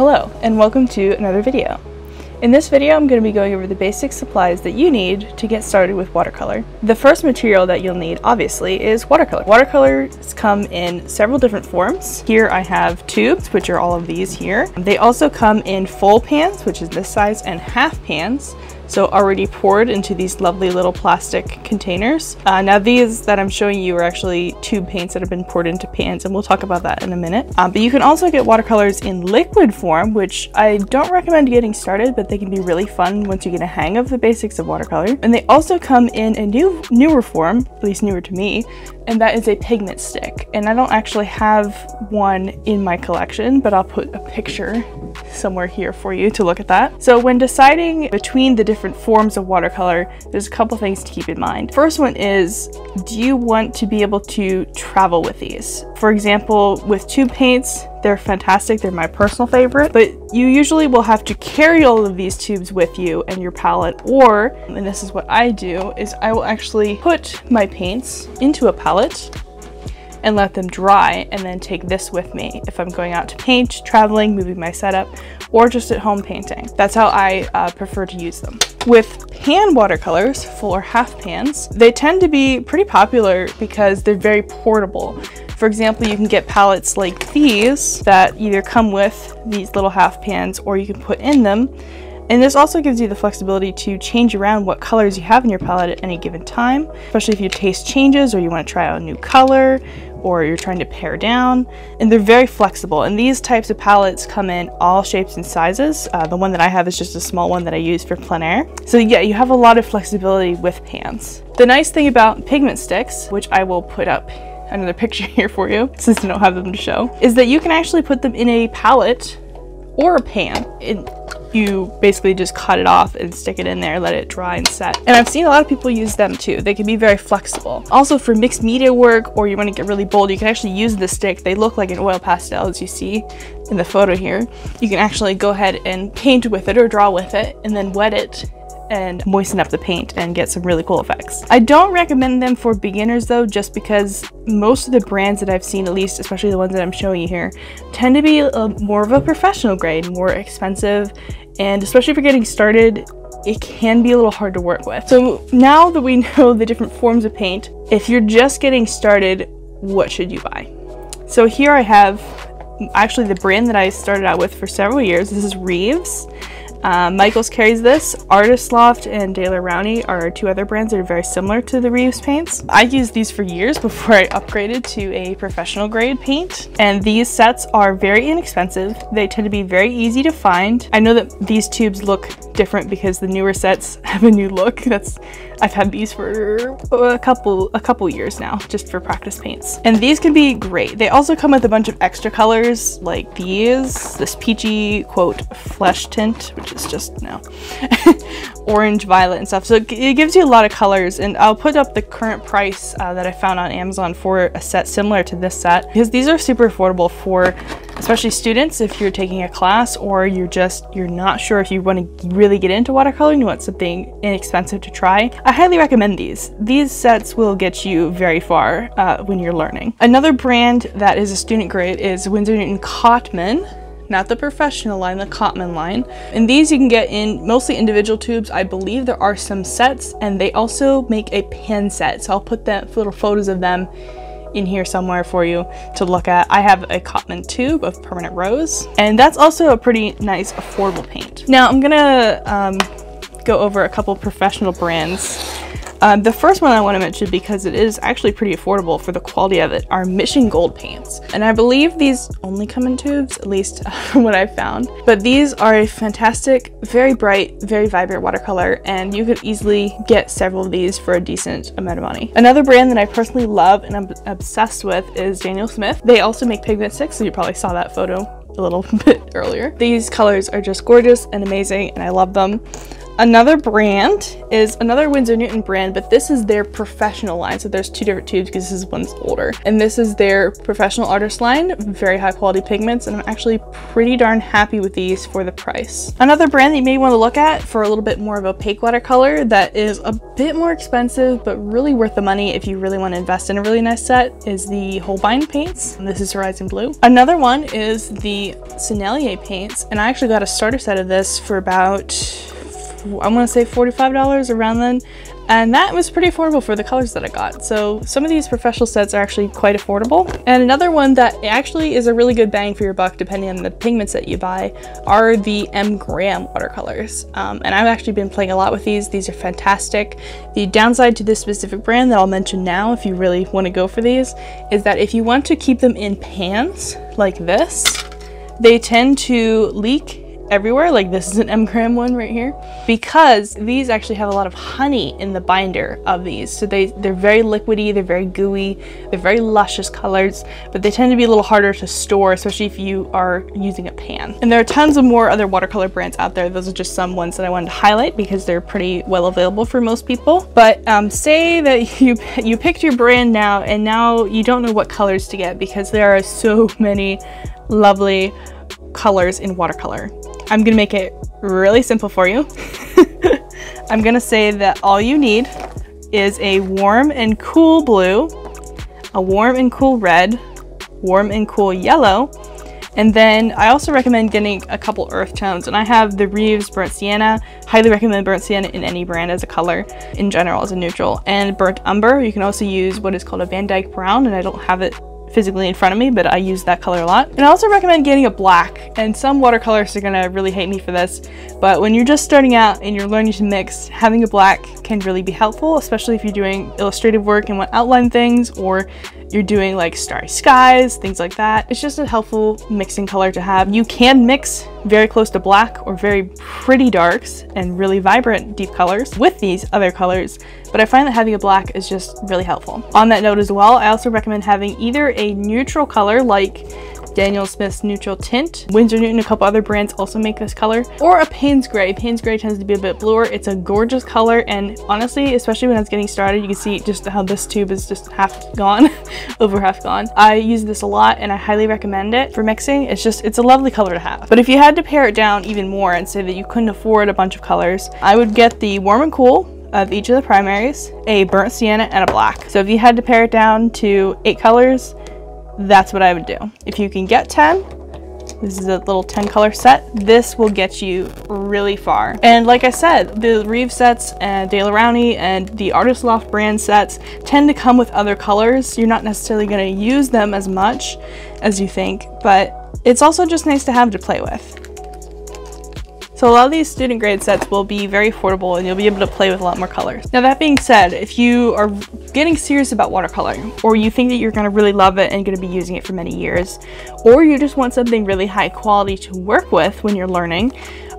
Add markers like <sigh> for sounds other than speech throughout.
Hello, and welcome to another video. In this video, I'm going to be going over the basic supplies that you need to get started with watercolor. The first material that you'll need, obviously, is watercolor. Watercolors come in several different forms. Here I have tubes, which are all of these here. They also come in full pans, which is this size, and half pans, so already poured into these lovely little plastic containers. Uh, now these that I'm showing you are actually tube paints that have been poured into pans and we'll talk about that in a minute. Um, but you can also get watercolors in liquid form, which I don't recommend getting started, but they can be really fun once you get a hang of the basics of watercolor. And they also come in a new newer form, at least newer to me, and that is a pigment stick. And I don't actually have one in my collection, but I'll put a picture somewhere here for you to look at that. So when deciding between the different forms of watercolor, there's a couple things to keep in mind. First one is, do you want to be able to travel with these? For example, with tube paints, they're fantastic, they're my personal favorite, but you usually will have to carry all of these tubes with you and your palette, or, and this is what I do, is I will actually put my paints into a palette and let them dry and then take this with me if I'm going out to paint, traveling, moving my setup, or just at home painting. That's how I uh, prefer to use them. With pan watercolors, full or half pans, they tend to be pretty popular because they're very portable. For example, you can get palettes like these that either come with these little half pans or you can put in them and this also gives you the flexibility to change around what colors you have in your palette at any given time, especially if your taste changes or you want to try out a new color or you're trying to pare down. And they're very flexible. And these types of palettes come in all shapes and sizes. Uh, the one that I have is just a small one that I use for plein air. So yeah, you have a lot of flexibility with pans. The nice thing about pigment sticks, which I will put up another picture <laughs> here for you since I don't have them to show, is that you can actually put them in a palette or a pan. It, you basically just cut it off and stick it in there, let it dry and set. And I've seen a lot of people use them too. They can be very flexible. Also for mixed media work or you want to get really bold, you can actually use the stick. They look like an oil pastel as you see in the photo here. You can actually go ahead and paint with it or draw with it and then wet it and moisten up the paint and get some really cool effects. I don't recommend them for beginners though, just because most of the brands that I've seen, at least especially the ones that I'm showing you here, tend to be a, more of a professional grade, more expensive, and especially you're getting started, it can be a little hard to work with. So now that we <laughs> know the different forms of paint, if you're just getting started, what should you buy? So here I have actually the brand that I started out with for several years. This is Reeves. Um, Michaels carries this. Artist Loft and Daler Rowney are two other brands that are very similar to the Reeves paints. I used these for years <laughs> before I upgraded to a professional grade paint. And these sets are very inexpensive. They tend to be very easy to find. I know that these tubes look different because the newer sets <laughs> have a new look. That's I've had these for a couple a couple years now, just for practice paints. And these can be great. They also come with a bunch of extra colors like these, this peachy quote flesh tint, which is just no <laughs> orange, violet, and stuff. So it, gives you a lot of colors. And I'll put up the current price uh, that I found on Amazon for a set similar to this set because these are super affordable for especially students if you're taking a class or you're just you're not sure if you want to really get into watercolor and you want something inexpensive to try i highly recommend these these sets will get you very far uh, when you're learning another brand that is a student grade is winsor newton cotman not the professional line, the Cotman line. And these you can get in mostly individual tubes. I believe there are some sets and they also make a pan set. So I'll put that little photos of them in here somewhere for you to look at. I have a Cotman tube of permanent rose, and that's also a pretty nice affordable paint. Now I'm gonna um, go over a couple professional brands um, the first one I want to mention because it is actually pretty affordable for the quality of it are Mission Gold paints. And I believe these only come in tubes, at least from <laughs> what I've found. But these are a fantastic, very bright, very vibrant watercolor and you could easily get several of these for a decent amount of money. Another brand that I personally love and I'm obsessed with is Daniel Smith. They also make pigment sticks, so you probably saw that photo a little <laughs> bit earlier. These colors are just gorgeous and amazing and I love them. Another brand is another Winsor Newton brand, but this is their professional line. So there's two different tubes because this is one's older. And this is their professional artist line, very high quality pigments. And I'm actually pretty darn happy with these for the price. Another brand that you may want to look at for a little bit more of opaque watercolor that is a bit more expensive, but really worth the money if you really want to invest in a really nice set is the Holbein paints. And this is Horizon Blue. Another one is the Sennelier paints. And I actually got a starter set of this for about I'm gonna say $45 around then. And that was pretty affordable for the colors that I got. So some of these professional sets are actually quite affordable. And another one that actually is a really good bang for your buck, depending on the pigments that you buy, are the M. Graham watercolors. Um, and I've actually been playing a lot with these. These are fantastic. The downside to this specific brand that I'll mention now, if you really want to go for these, is that if you want to keep them in pans like this, they tend to leak everywhere, like this is an M. Graham one right here, because these actually have a lot of honey in the binder of these. So they, they're very liquidy, they're very gooey, they're very luscious colors, but they tend to be a little harder to store, especially if you are using a pan. And there are tons of more other watercolor brands out there. Those are just some ones that I wanted to highlight because they're pretty well available for most people. But um, say that <laughs> you, you picked your brand now and now you don't know what colors to get because there are so many lovely colors in watercolor. I'm gonna make it really simple for you. <laughs> I'm gonna say that all you need is a warm and cool blue, a warm and cool red, warm and cool yellow, and then I also recommend getting a couple earth tones, and I have the Reeves Burnt Sienna. Highly recommend Burnt Sienna in any brand as a color, in general as a neutral. And Burnt Umber, you can also use what is called a Van Dyke Brown, and I don't have it physically in front of me, but I use that color a lot. And I also recommend getting a black, and some watercolors are gonna really hate me for this, but when you're just starting out and you're learning to mix, having a black can really be helpful, especially if you're doing illustrative work and want outline things, or you're doing like starry skies, things like that. It's just a helpful mixing color to have. You can mix very close to black or very pretty darks and really vibrant deep colors with these other colors, but I find that having a black is just really helpful. On that note as well, I also recommend having either a neutral color like Daniel Smith's Neutral Tint. Winsor Newton, a couple other brands also make this color. Or a Payne's Gray. Payne's Gray tends to be a bit bluer. It's a gorgeous color and honestly, especially when I was getting started, you can see just how this tube is just half gone, <laughs> over half gone. I use this a lot and I highly recommend it for mixing. It's just, it's a lovely color to have. But if you had to pare it down even more and say that you couldn't afford a bunch of colors, I would get the Warm and Cool of each of the primaries, a burnt sienna, and a black. So if you had to pare it down to eight colors, that's what I would do. If you can get 10, this is a little 10 color set. This will get you really far. And like I said, the Reeve sets and Daler Rowney and the Artist Loft brand sets tend to come with other colors. You're not necessarily gonna use them as much as you think, but it's also just nice to have to play with. So a lot of these student grade sets will be very affordable and you'll be able to play with a lot more colors. Now that being said, if you are getting serious about watercoloring or you think that you're going to really love it and going to be using it for many years, or you just want something really high quality to work with when you're learning,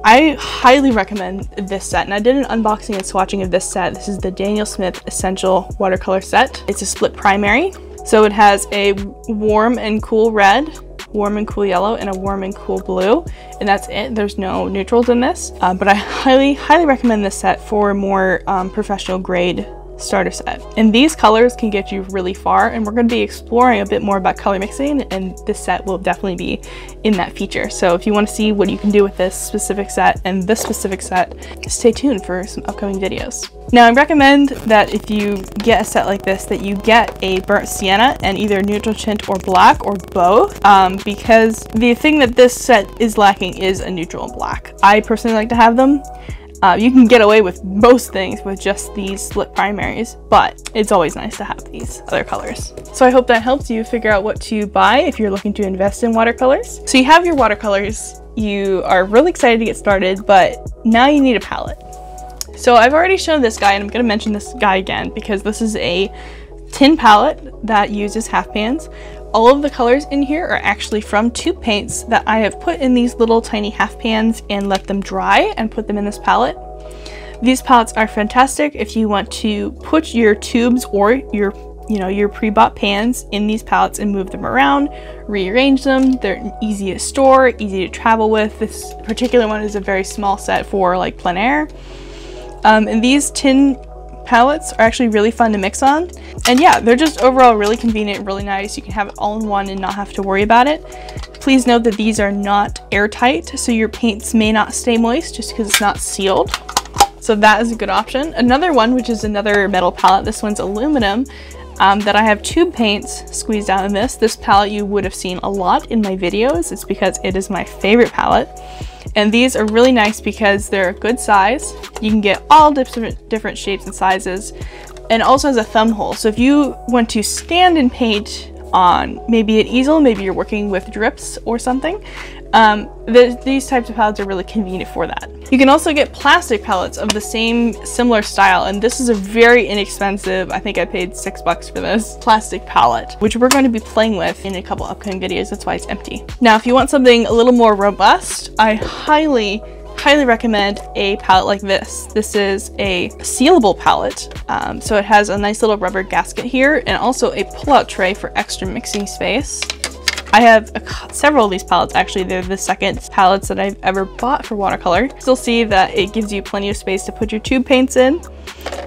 I highly recommend this set and I did an unboxing and swatching of this set. This is the Daniel Smith Essential Watercolor Set. It's a split primary. So it has a warm and cool red, warm and cool yellow, and a warm and cool blue. And that's it. There's no neutrals in this. Uh, but I highly, highly recommend this set for more um, professional grade starter set. And these colors can get you really far and we're going to be exploring a bit more about color mixing and this set will definitely be in that feature. So if you want to see what you can do with this specific set and this specific set, stay tuned for some upcoming videos. Now I recommend that if you get a set like this that you get a burnt sienna and either neutral tint or black or both um, because the thing that this set is lacking is a neutral black. I personally like to have them uh, you can get away with most things with just these split primaries, but it's always nice to have these other colors. So I hope that helps you figure out what to buy if you're looking to invest in watercolors. So you have your watercolors, you are really excited to get started, but now you need a palette. So I've already shown this guy and I'm going to mention this guy again because this is a tin palette that uses half pans. All of the colors in here are actually from two paints that I have put in these little tiny half pans and let them dry and put them in this palette. These palettes are fantastic if you want to put your tubes or your you know, your pre-bought pans in these palettes and move them around, rearrange them. They're easy to store, easy to travel with. This particular one is a very small set for like plein air. Um, and these tin palettes are actually really fun to mix on. And yeah, they're just overall really convenient, really nice. You can have it all in one and not have to worry about it. Please note that these are not airtight, so your paints may not stay moist just because it's not sealed. So that is a good option. Another one, which is another metal palette, this one's aluminum, um, that I have tube paints squeezed out in this. This palette you would have seen a lot in my videos. It's because it is my favorite palette. And these are really nice because they're a good size. You can get all different, different shapes and sizes and also has a thumb hole. So if you want to stand and paint on maybe an easel, maybe you're working with drips or something, um, the, these types of palettes are really convenient for that. You can also get plastic palettes of the same similar style, and this is a very inexpensive, I think I paid six bucks for this, plastic palette, which we're going to be playing with in a couple upcoming videos, that's why it's empty. Now, if you want something a little more robust, I highly highly recommend a palette like this. This is a sealable palette, um, so it has a nice little rubber gasket here and also a pull-out tray for extra mixing space. I have several of these palettes actually. They're the second palettes that I've ever bought for watercolor. Still see that it gives you plenty of space to put your tube paints in.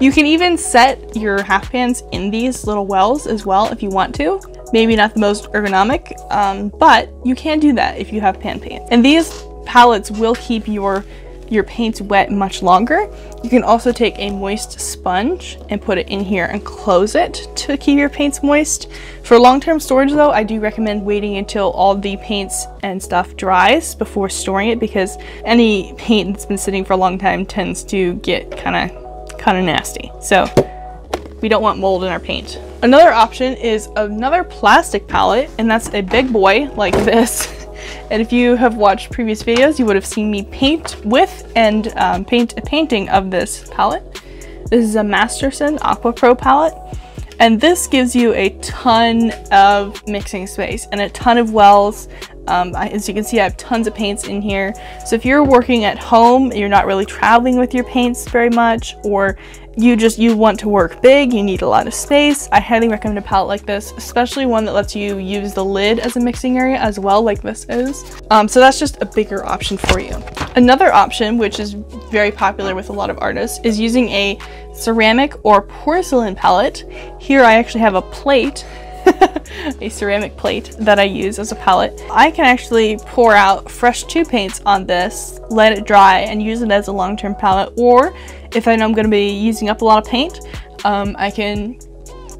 You can even set your half pans in these little wells as well if you want to. Maybe not the most ergonomic, um, but you can do that if you have pan paint. And these palettes will keep your your paints wet much longer. You can also take a moist sponge and put it in here and close it to keep your paints moist. For long-term storage though, I do recommend waiting until all the paints and stuff dries before storing it because any paint that's been sitting for a long time tends to get kind of kind of nasty. So we don't want mold in our paint. Another option is another plastic palette and that's a big boy like this. <laughs> And if you have watched previous videos, you would have seen me paint with and um, paint a painting of this palette. This is a Masterson Aqua Pro palette. And this gives you a ton of mixing space and a ton of wells. Um, as you can see, I have tons of paints in here. So if you're working at home, you're not really traveling with your paints very much, or you just you want to work big you need a lot of space. I highly recommend a palette like this especially one that lets you use the lid as a mixing area as well like this is. Um, so that's just a bigger option for you. Another option which is very popular with a lot of artists is using a ceramic or porcelain palette here i actually have a plate <laughs> a ceramic plate that I use as a palette. I can actually pour out fresh two paints on this, let it dry, and use it as a long-term palette, or if I know I'm going to be using up a lot of paint, um, I can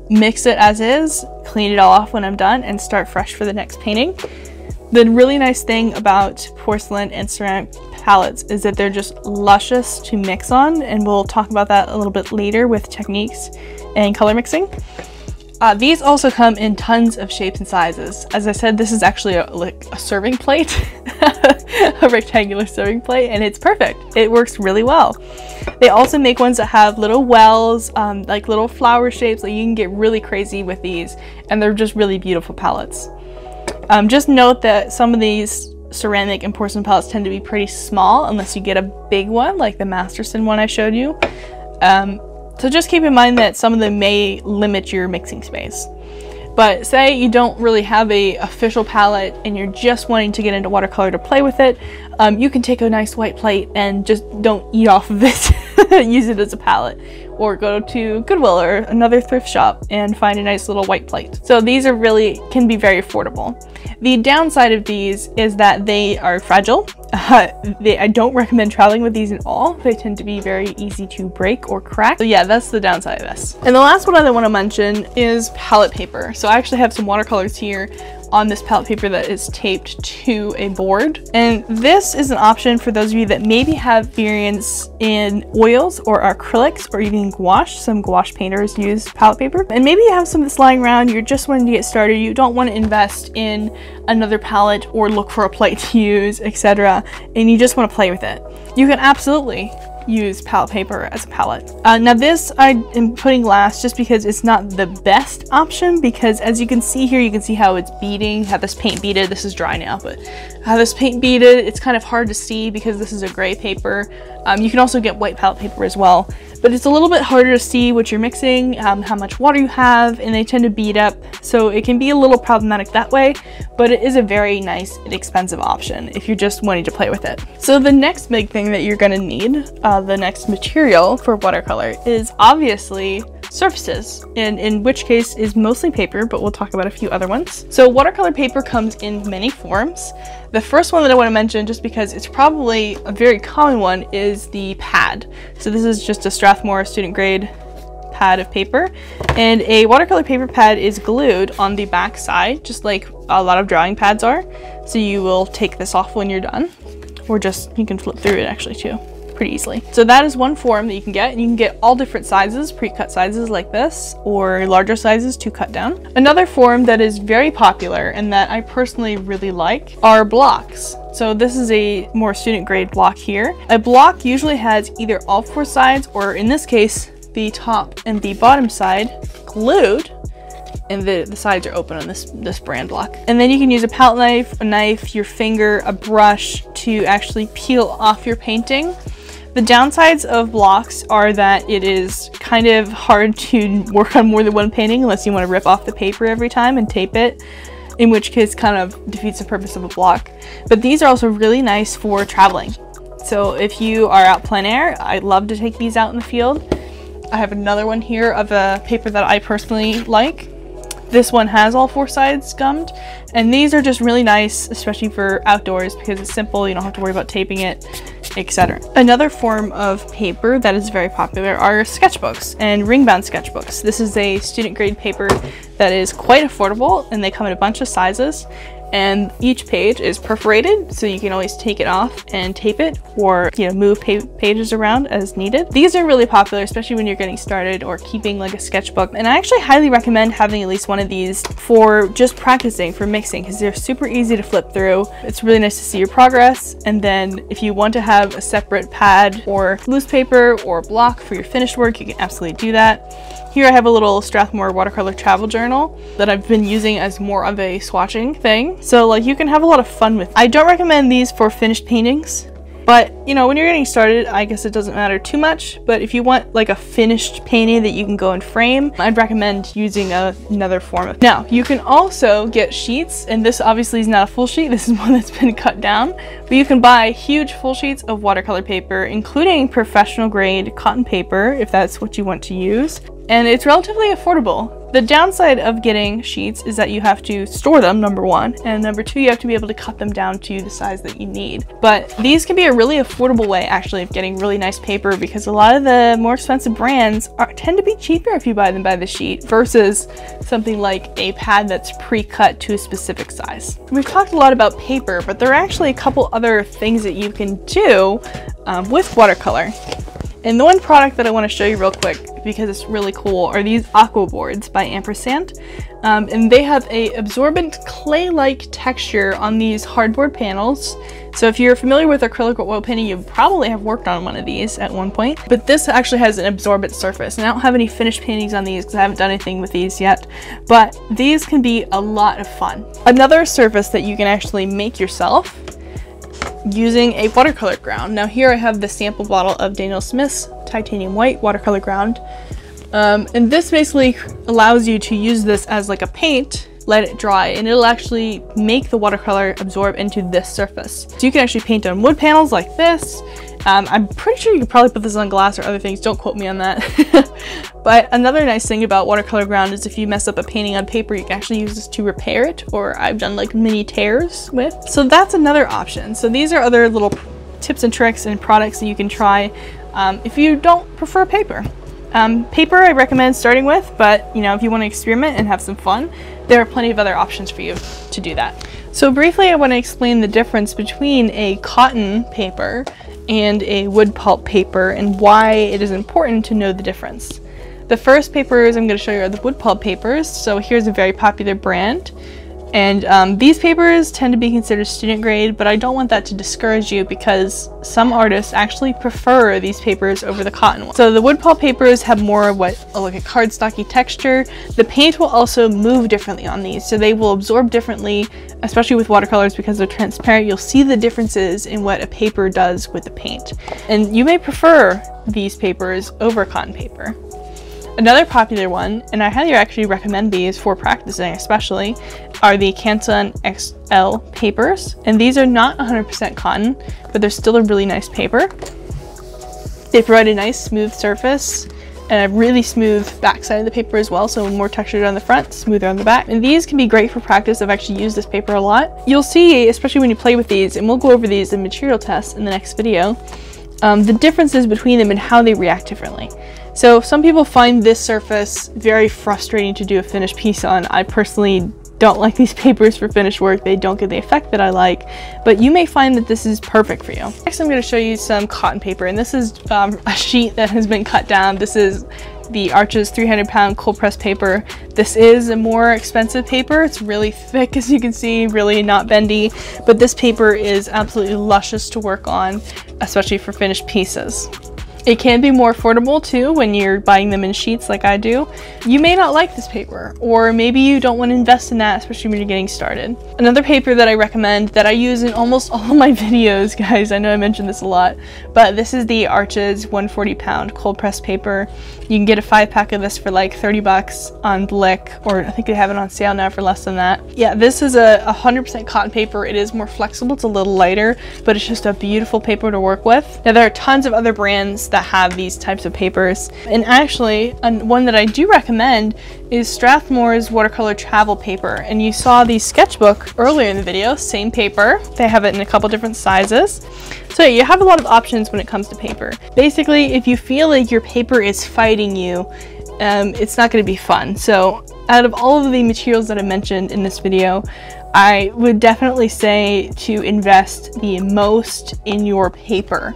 mix it as is, clean it all off when I'm done, and start fresh for the next painting. The really nice thing about porcelain and ceramic palettes is that they're just luscious to mix on, and we'll talk about that a little bit later with techniques and color mixing. Uh, these also come in tons of shapes and sizes. As I said, this is actually a, like a serving plate, <laughs> a rectangular serving plate, and it's perfect. It works really well. They also make ones that have little wells, um, like little flower shapes. Like you can get really crazy with these, and they're just really beautiful palettes. Um, just note that some of these ceramic and porcelain palettes tend to be pretty small unless you get a big one like the Masterson one I showed you. Um, so just keep in mind that some of them may limit your mixing space. But say you don't really have a official palette and you're just wanting to get into watercolor to play with it, um, you can take a nice white plate and just don't eat off of it. <laughs> Use it as a palette. Or go to Goodwill or another thrift shop and find a nice little white plate. So these are really, can be very affordable. The downside of these is that they are fragile. Uh, <laughs> they, I don't recommend traveling with these at all. They tend to be very easy to break or crack. So yeah, that's the downside of this. And the last one I want to mention is palette paper. So I actually have some watercolors here on this palette paper that is taped to a board. And this is an option for those of you that maybe have experience in oils or acrylics or even gouache. Some gouache painters use palette paper. And maybe you have some that's lying around, you're just wanting to get started, you don't want to invest in another palette or look for a plate <laughs> to use, etc. And you just want to play with it. You can absolutely use palette paper as a palette. Uh, now this I am putting last just because it's not the best option because as you can see here, you can see how it's beading, how this paint beaded. This is dry now, but how this paint beaded, it's kind of hard to see because this is a gray paper. Um, you can also get white palette paper as well, but it's a little bit harder to see what you're mixing, um, how much water you have, and they tend to bead up. So it can be a little problematic that way, but it is a very nice, inexpensive option if you're just wanting to play with it. So the next big thing that you're gonna need, um, uh, the next material for watercolor is obviously surfaces, and in which case is mostly paper, but we'll talk about a few other ones. So watercolor paper comes in many forms. The first one that I want to mention, just because it's probably a very common one, is the pad. So this is just a Strathmore student grade pad of paper and a watercolor paper pad is glued on the back side just like a lot of drawing pads are so you will take this off when you're done or just you can flip through it actually too pretty easily. So that is one form that you can get. And you can get all different sizes, pre-cut sizes like this, or larger sizes to cut down. Another form that is very popular and that I personally really like are blocks. So this is a more student grade block here. A block usually has either all four sides or in this case, the top and the bottom side glued and the, the sides are open on this, this brand block. And then you can use a palette knife, a knife, your finger, a brush to actually peel off your painting. The downsides of blocks are that it is kind of hard to work on more than one painting unless you want to rip off the paper every time and tape it, in which case kind of defeats the purpose of a block. But these are also really nice for traveling. So if you are out plein air, I love to take these out in the field. I have another one here of a paper that I personally like. This one has all four sides gummed, and these are just really nice, especially for outdoors because it's simple, you don't have to worry about taping it, etc. Another form of paper that is very popular are sketchbooks and ring-bound sketchbooks. This is a student grade paper that is quite affordable and they come in a bunch of sizes and each page is perforated so you can always take it off and tape it or you know move pa pages around as needed. These are really popular especially when you're getting started or keeping like a sketchbook and I actually highly recommend having at least one of these for just practicing for mixing because they're super easy to flip through. It's really nice to see your progress and then if you want to have a separate pad or loose paper or block for your finished work you can absolutely do that. Here I have a little Strathmore watercolor travel journal that I've been using as more of a swatching thing. So like you can have a lot of fun with. I don't recommend these for finished paintings but, you know, when you're getting started, I guess it doesn't matter too much. But if you want like a finished painting that you can go and frame, I'd recommend using a, another form of. Now, you can also get sheets, and this obviously is not a full sheet. <laughs> This is one that's been cut down. But you can buy huge full sheets of watercolor paper, including professional grade cotton paper, if that's what you want to use. And it's relatively affordable. The downside of getting sheets is that you have to store them, number one, and number two, you have to be able to cut them down to the size that you need. But these can be a really affordable way actually of getting really nice paper because a lot of the more expensive brands are, tend to be cheaper if you buy them by the sheet versus something like a pad that's pre-cut to a specific size. We've talked a lot about paper, but there are actually a couple other things that you can do um, with watercolor. And the one product that I want to show you real quick because it's really cool are these aqua boards by Ampersand. Um, and they have a absorbent clay-like texture on these hardboard panels. So if you're familiar with acrylic oil painting, you probably have worked on one of these at one point. But this actually has an absorbent surface. And I don't have any finished paintings on these because I haven't done anything with these yet. But these can be a lot of fun. Another surface that you can actually make yourself using a watercolor ground. Now here I have the sample bottle of Daniel Smith's titanium white watercolor ground. Um, and this basically allows you to use this as like a paint, let it dry, and it'll actually make the watercolor absorb into this surface. So you can actually paint on wood panels like this, um, I'm pretty sure you could probably put this on glass or other things, don't quote me on that. <laughs> but another nice thing about watercolor ground is if you mess up a painting on paper, you can actually use this to repair it, or I've done like mini tears with. So that's another option. So these are other little tips and tricks and products that you can try um, if you don't prefer paper. Um, paper I recommend starting with, but you know, if you want to experiment and have some fun, there are plenty of other options for you to do that. So briefly, I want to explain the difference between a cotton paper and a wood pulp paper and why it is important to know the difference. The first papers I'm going to show you are the wood pulp papers. So here's a very popular brand. And um, these papers tend to be considered student grade, but I don't want that to discourage you because some artists actually prefer these papers over the cotton ones. So the wood pulp papers have more of what a cardstocky texture. The paint will also move differently on these, so they will absorb differently, especially with watercolors because they're transparent. You'll see the differences in what a paper does with the paint. And you may prefer these papers over cotton paper. Another popular one, and I highly actually recommend these for practicing especially, are the Canson XL papers. And these are not 100% cotton, but they're still a really nice paper. They provide a nice smooth surface and a really smooth backside of the paper as well, so more textured on the front, smoother on the back. And these can be great for practice. I've actually used this paper a lot. You'll see, especially when you play with these, and we'll go over these in material tests in the next video, um, the differences between them and how they react differently. So some people find this surface very frustrating to do a finished piece on. I personally don't <laughs> like these papers for finished work. They don't get the effect that I like, but you may find that this is perfect for you. Next, I'm going to show you some cotton paper, and this is um, <laughs> a sheet that has been cut down. This is the Arches 300 pound cold press paper. This is a more expensive paper. It's really thick as you can see, really not bendy, but this paper is absolutely luscious to work on, especially for finished pieces. It can be more affordable too when you're buying them in sheets like I do. You may not like this paper, or maybe you don't want to invest in that, especially when you're getting started. Another paper that I recommend that I use in almost <laughs> all of my videos, guys, I know I mentioned this a lot, but this is the Arches 140 pound cold press paper. You can get a five pack of this for like 30 bucks on Blick, or I think they have it on sale now for less than that. Yeah, this is a 100% cotton paper. It is more flexible, it's a little lighter, but it's just a beautiful paper to work with. Now there are tons of other brands that have these types of papers. And actually, one that I do recommend is Strathmore's watercolor travel paper. And you saw the sketchbook earlier in the video, same paper. They have it in a couple different sizes. So you have a lot of options when it comes to paper. Basically, if you feel like your paper is fighting you, um, it's not going to be fun. So out of all of the materials that I mentioned in this video, I would definitely say to invest the most in your paper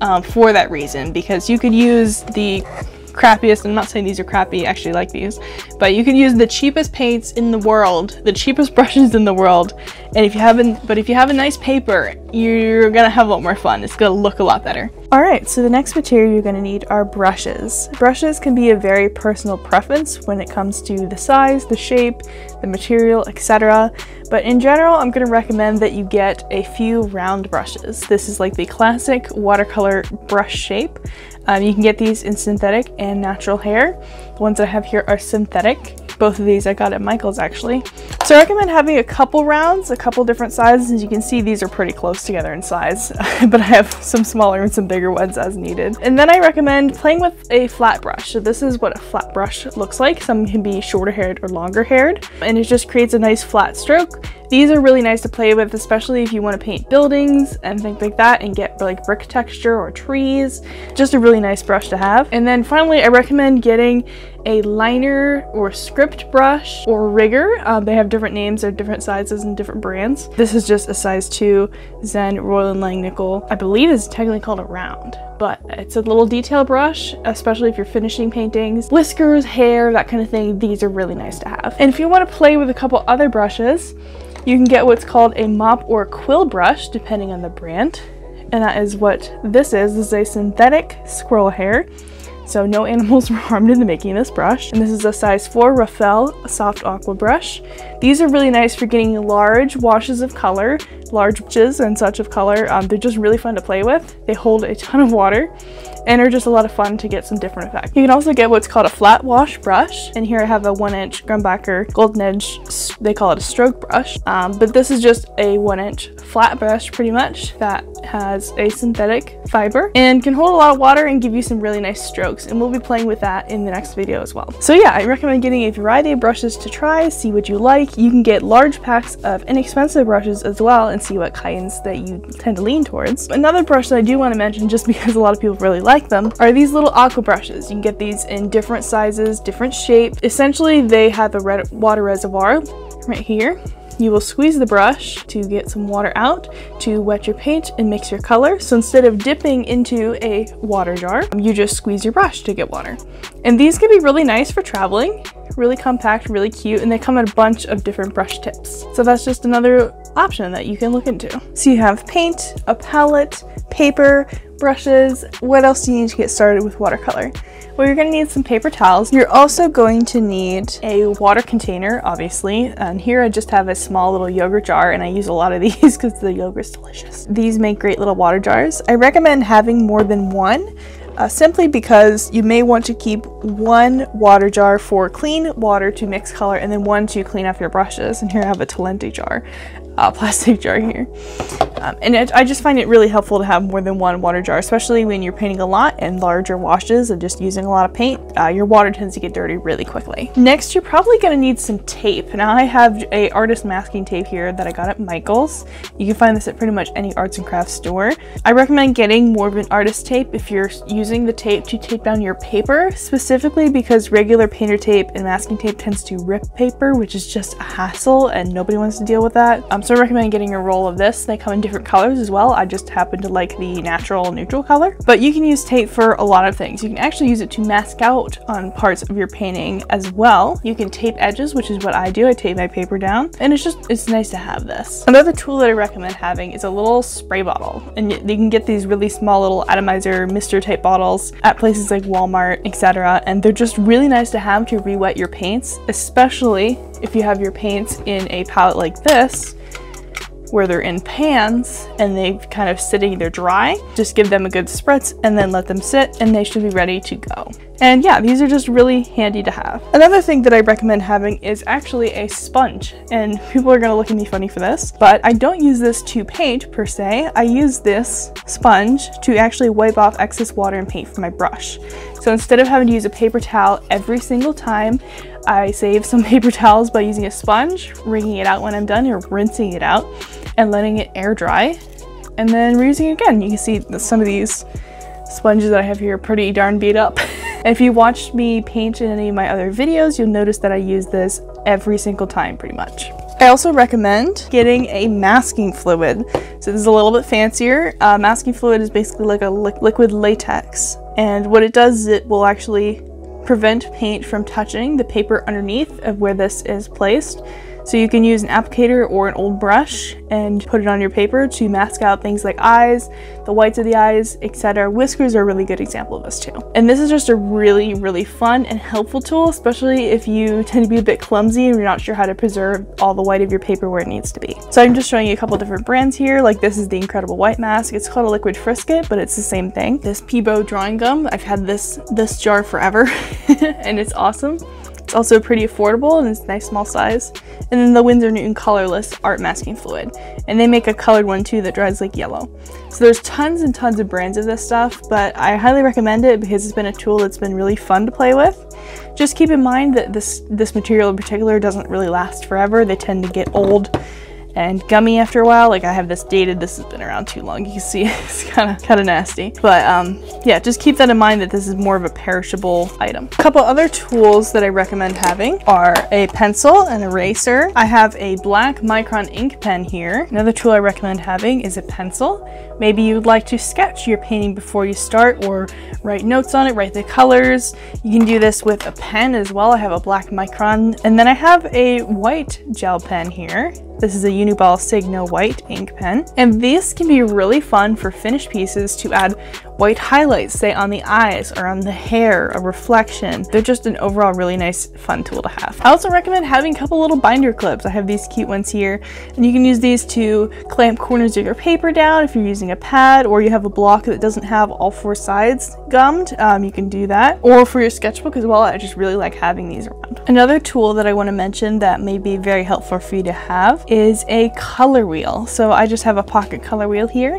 um, for that reason because you could use the crappiest, I'm not saying these are crappy, actually like these, but you can use the cheapest paints in the world, the cheapest <laughs> brushes in the world, and if you haven't, but if you have a nice paper, you're gonna have a lot more fun. It's gonna look a lot better. All right, so the next material you're gonna need are brushes. Brushes can be a very personal preference when it comes to the size, the shape, the material, etc. But in general, I'm gonna recommend that you get a few round brushes. This is like the classic watercolor brush shape. Um, you can get these in synthetic and natural hair. The ones I have here are synthetic. Both of these I got at Michael's actually. So I recommend having a couple rounds, a couple different sizes. As you can see, these are pretty close together in size, <laughs> but I have some smaller and some bigger ones as needed. And then I recommend playing with a flat brush. So this is what a flat brush looks like. Some can be shorter haired or longer haired, and it just creates a nice flat stroke. These are really nice to play with, especially if you want to paint buildings and things like that and get like brick texture or trees. Just a really nice brush to have. And then finally, I recommend getting a liner or script brush or rigger. Um, they have different names, they're different sizes and different brands. This is just a size 2 Zen Royal and Langnickel. I believe is technically called a round but it's a little detail brush, especially if you're finishing paintings. Whiskers, hair, that kind of thing, these are really nice to have. And if you want to play with a couple other brushes, you can get what's called a mop or quill brush, depending on the brand. And that is what this is. This is a synthetic squirrel hair. So no <laughs> animals were harmed in the making of this brush. And this is a size 4 Raphael soft aqua brush. These are really nice for getting large washes of color, large washes and such of color. Um, they're just really fun to play with. They hold a ton of water and are just a lot of fun to get some different effects. You can also get what's called a flat wash brush. And here I have a one inch Grumbacher Golden Edge, they call it a stroke brush. Um, but this is just a one inch flat brush pretty much that has a synthetic fiber and can hold a lot of water and give you some really nice strokes. And we'll be playing with that in the next video as well. So yeah, I recommend getting a variety of brushes to try, see what you like. You can get large packs of inexpensive brushes as well and see what kinds that you tend to lean towards. Another brush that I do want to mention just <laughs> because a lot of people really like them are these little aqua brushes. You can get these in different sizes, different shapes. Essentially, they have a red water reservoir right here you will squeeze the brush to get some water out to wet your paint and mix your color. So instead of dipping into a water jar, you just squeeze your brush to get water. And these can be really nice for traveling, really compact, really cute, and they come in a bunch of different brush tips. So that's just another option that you can look into. So you have paint, a palette, paper, brushes. What else do you need to get started with watercolor? Well, you're gonna need some paper towels. You're also going to need a water container, obviously. And here I just have a small little yogurt jar and I use a lot of <laughs> these because the yogurt's delicious. These make great little water jars. I recommend having more than one uh, simply because you may want to keep one water jar for clean water to mix color and then one to clean off your brushes. And here I have a Talenti jar, uh, <laughs> plastic jar here. Um, and it, I just find it really helpful to have more than one water jar, especially when you're painting a lot and larger washes and just using a lot of paint. Uh, your water tends to get dirty really quickly. Next, you're probably going to need some tape. Now I have a artist masking tape here that I got at Michael's. You can find this at pretty much any arts and crafts store. I recommend getting more of an artist tape if you're using the tape to tape down your paper, specifically because regular painter tape and masking tape tends to rip paper, which is just a hassle and nobody wants to deal with that. Um, so I recommend getting a roll of this. They come in different colors as well. I just happen to like the natural neutral color. But you can use tape for a lot of things. You can actually use it to mask out on parts of your painting as well. You can tape edges, which is what I do. I tape my paper down and it's just, it's nice to have this. Another tool that I recommend having is a little spray bottle and you can get these really small little atomizer mister type bottles at places like Walmart, etc. And they're just really nice to have to re-wet your paints, especially if you have your paints in a palette like this where they're in pans and they've kind of sitting there dry. Just give them a good spritz and then let them sit and they should be ready to go. And yeah, these are just really handy to have. Another thing that I recommend having is actually a sponge. And people are gonna look at me funny for this, but I don't use this to paint per se. I use this sponge to actually wipe off excess water and paint from my brush. So instead of having to use a paper towel every single time, I save some <laughs> paper towels by using a sponge, wringing it out when I'm done or rinsing it out and letting it air dry and then reusing it again. You can see that some of these sponges that I have here are pretty darn beat up. <laughs> if you watched me paint in any of my other videos, you'll notice that I use this every single time pretty much. I also recommend getting a masking fluid. So this is a little bit fancier. Uh, masking fluid is basically like a li liquid latex. And what it does is it will actually prevent paint from touching the paper underneath of where this is placed. So you can use an applicator or an old brush and put it on your paper to mask out things like eyes, the whites of the eyes, etc. Whiskers are a really good example of this too. And this is just a really, really fun and helpful tool, especially if you tend to be a bit clumsy and you're not sure how to preserve all the white of your paper where it needs to be. So I'm just showing you a couple different brands here. Like this is the Incredible White Mask. It's called a Liquid Frisket, but it's the same thing. This Pebeo drawing gum, I've had this, this jar forever <laughs> and it's awesome. It's also pretty affordable and it's a nice small size. And then the Winsor Newton Colorless Art Masking Fluid. And they make a colored one too that dries like yellow. So there's tons and tons of brands of this stuff, but I highly recommend it because it's been a tool that's been really fun to play with. Just keep in mind that this, this material in particular doesn't really last forever. They tend to get old and gummy after a while. Like I have this dated, this has been around too long. You can see <laughs> it's kind of kind of nasty. But um, yeah, just keep that in mind that this is more of a perishable item. A couple other tools that I recommend having are a pencil, an eraser. I have a black Micron ink pen here. Another tool I recommend having is a pencil. Maybe you'd like to sketch your painting before you start or write notes on it, write the colors. You can do this with a pen as well. I have a black Micron and then I have a white gel pen here. This is a Uniball Signo white ink pen. And this can be really fun for finished pieces to add white highlights, say on the eyes or on the hair, a reflection. They're just an overall really nice, fun tool to have. I also recommend having a couple little binder clips. I have these cute ones here, and you can use these to clamp corners of your paper down if you're using a pad or you have a block that doesn't have all four sides gummed. Um, you can do that. Or for your sketchbook as well, I just really like having these around. Another tool that I want to mention that may be very helpful for you to have is a color wheel. So I just have a pocket color wheel here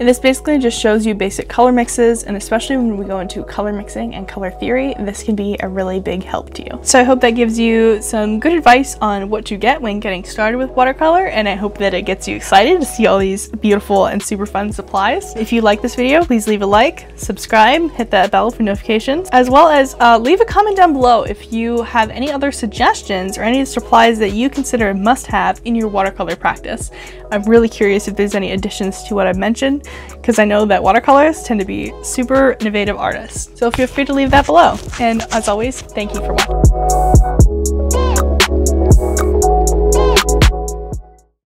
and this basically just shows you basic color mixes and especially when we go into color mixing and color theory, this can be a really big help to you. So I hope that gives you some good advice on what to get when getting started with watercolor and I hope that it gets you excited to see all these beautiful and super fun supplies. If you like this video, please leave a like, subscribe, hit that bell for notifications, as well as uh, leave a comment down below if you have any other suggestions or any supplies that you consider a must have in your watercolor practice. I'm really curious if there's any additions to what I've mentioned because I know that watercolorists tend to be super innovative artists. So feel free to leave that below. And as always, thank you for watching.